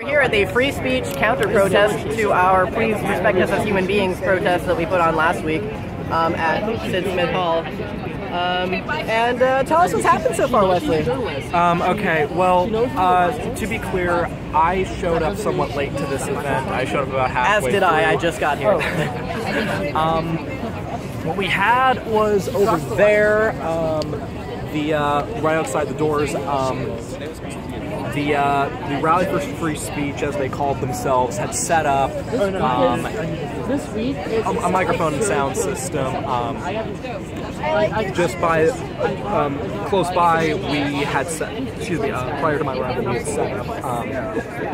We're here at the free speech counter protest to our please respect us as human beings protest that we put on last week um, at Sid Smith Hall. Um, and uh, tell us what's happened so far, Wesley. Um, okay, well, uh, to be clear, I showed up somewhat late to this event. I showed up about halfway. As did I. I just got here. um, what we had was over there, um, the uh, right outside the doors, um, the uh, the rally for free speech, as they called themselves, had set up um, a, a microphone and sound system. Um, just by um, close by, we had set. Excuse me. Uh, prior to my arrival, we had set up um,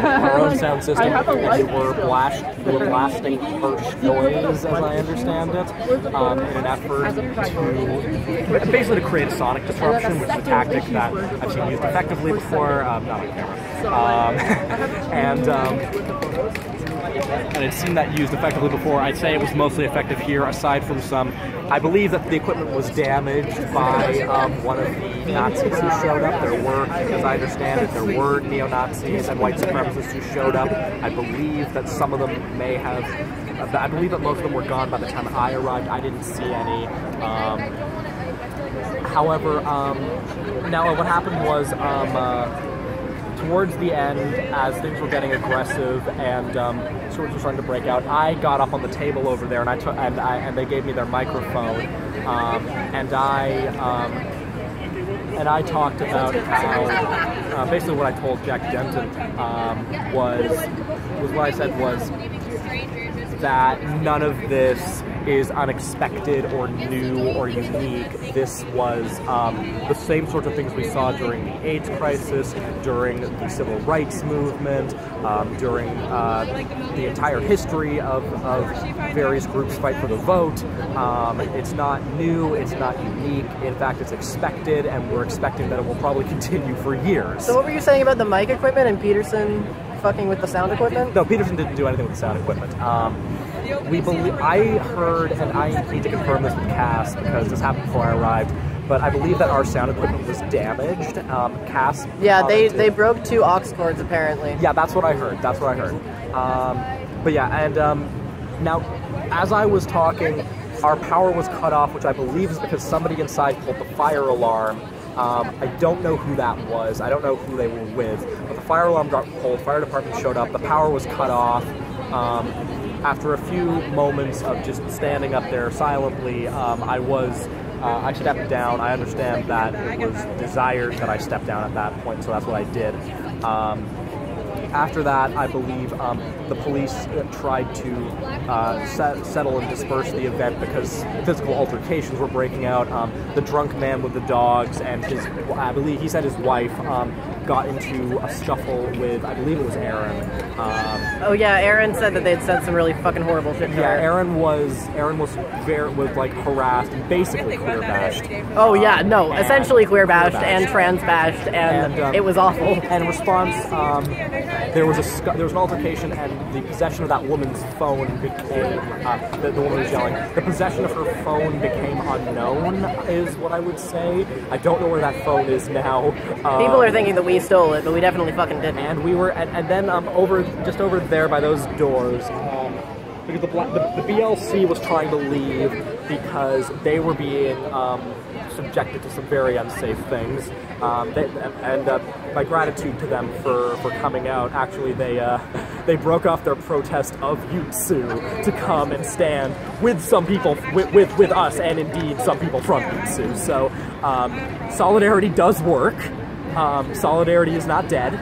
our own sound system. We were blast, we were blasting harsh noise, as I understand it, um, in an effort to basically to create a sonic disruption, which is a tactic that I've seen used effectively before, um, not um, and. Um, and I'd seen that used effectively before. I'd say it was mostly effective here, aside from some. I believe that the equipment was damaged by um, one of the Nazis who showed up. There were, as I understand it, there were neo Nazis and white supremacists who showed up. I believe that some of them may have. I believe that most of them were gone by the time I arrived. I didn't see any. Um, however, um, now what happened was. Um, uh, towards the end, as things were getting aggressive and um, sorts were starting to break out, I got up on the table over there and I took and I and they gave me their microphone, um, and I um, and I talked about how uh, basically what I told Jack Denton um, was was what I said was that none of this is unexpected or new or unique. This was um, the same sorts of things we saw during the AIDS crisis, during the civil rights movement, um, during uh, the entire history of, of various groups fight for the vote. Um, it's not new, it's not unique. In fact, it's expected, and we're expecting that it will probably continue for years. So what were you saying about the mic equipment and Peterson fucking with the sound equipment? No, Peterson didn't do anything with the sound equipment. Um, we believe I heard, and I need to confirm this with Cass because this happened before I arrived. But I believe that our sound equipment was damaged. Um, Cass. Yeah, they, they broke two aux cords apparently. Yeah, that's what I heard. That's what I heard. Um, but yeah, and um, now, as I was talking, our power was cut off, which I believe is because somebody inside pulled the fire alarm. Um, I don't know who that was. I don't know who they were with. But the fire alarm got pulled. Fire department showed up. The power was cut off. Um, after a few moments of just standing up there silently, um, I was. Uh, I stepped down. I understand that it was desired that I step down at that point, so that's what I did. Um, after that, I believe um, the police tried to uh, set, settle and disperse the event because physical altercations were breaking out. Um, the drunk man with the dogs and his, I believe he said his wife, um, got into a scuffle with, I believe it was Aaron. Um, Oh yeah, Aaron said that they'd said some really fucking horrible shit to yeah, her. Aaron was Aaron was very was like harassed and basically queer bashed. Oh yeah, no, And- essentially queer bashed bashed. and trans bashed, and, And, um, it was awful. And in response, um, there was a scu- there was an altercation, and the possession of that woman's phone became uh, the, the woman was yelling. The possession of her phone became unknown, is what I would say. I don't know where that phone is now. Um, People are thinking that we stole it, but we definitely fucking didn't. and we were, and, and then um, over just over there by those doors, um, because the, the the BLC was trying to leave because they were being um, subjected to some very unsafe things. Um, they, and uh, my gratitude to them for, for coming out. Actually, they uh, they broke off their protest of UTSU to come and stand with some people, with, with, with us, and indeed some people from UTSU. So um, solidarity does work. Um, solidarity is not dead,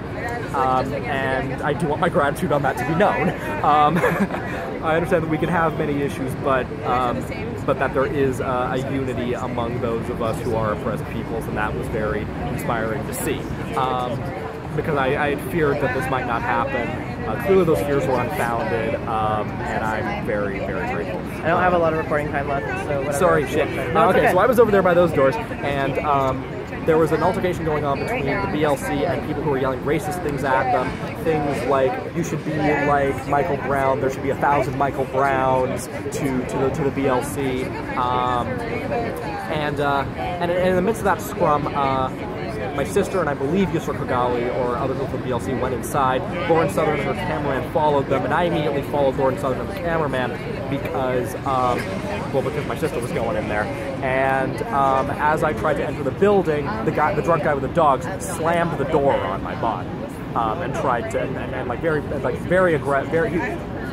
um, and I do want my gratitude on that to be known. Um, I understand that we can have many issues, but um, but that there is uh, a unity among those of us who are oppressed peoples, and that was very inspiring to see. Um, because I, I had feared that this might not happen. Uh, clearly, those fears were unfounded, um, and I'm very, very grateful. I don't have a lot of recording time left, so whatever. Sorry, shit. No, okay, okay. so I was over there by those doors, and um, there was an altercation going on between the BLC and people who were yelling racist things at them. Things like, you should be like Michael Brown, there should be a thousand Michael Browns to, to, the, to the BLC. Um, and, uh, and in the midst of that scrum, uh, my sister and I believe Yusra Khogali or other people from BLC went inside. Lauren Southern and her cameraman followed them, and I immediately followed Lauren Southern and the cameraman because, um, well, because my sister was going in there. And um, as I tried to enter the building, the guy, the drunk guy with the dogs, slammed the door on my butt um, and tried to, and, and, and like very, like very aggressive, very.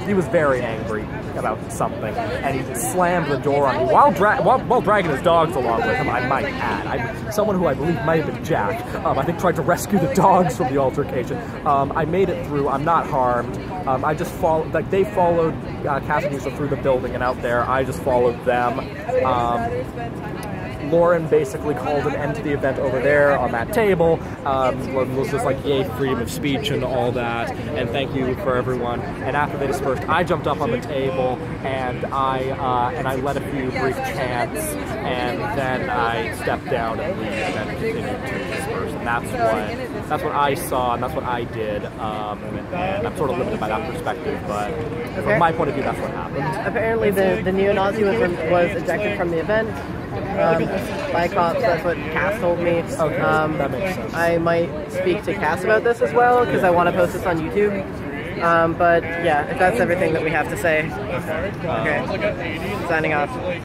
He, was very angry about something, and he slammed the door on me while, dra- while, while dragging his dogs along with him. I might add, I, someone who I believe might have been Jack. Um, I think tried to rescue the dogs from the altercation. Um, I made it through. I'm not harmed. Um, I just followed, like they followed uh, through the building and out there. I just followed them. Lauren basically called an end to the event over there on that table. Um, was just like, yay, freedom of speech and all that, and thank you for everyone. And after they dispersed, I jumped up on the table and I uh, and I led a few brief chants, and then I stepped down and the event continued to disperse. And that's what that's what I saw, and that's what I did. Um, and I'm sort of limited by that perspective, but from my point of view, that's what happened. Apparently, the, the neo-Nazi was, was ejected from the event um, by cops. That's what Cass told me. Okay, um, that makes sense. I might speak to Cass about this as well because I want to post this on YouTube. Um, but yeah, if that's everything that we have to say. Okay. Signing off.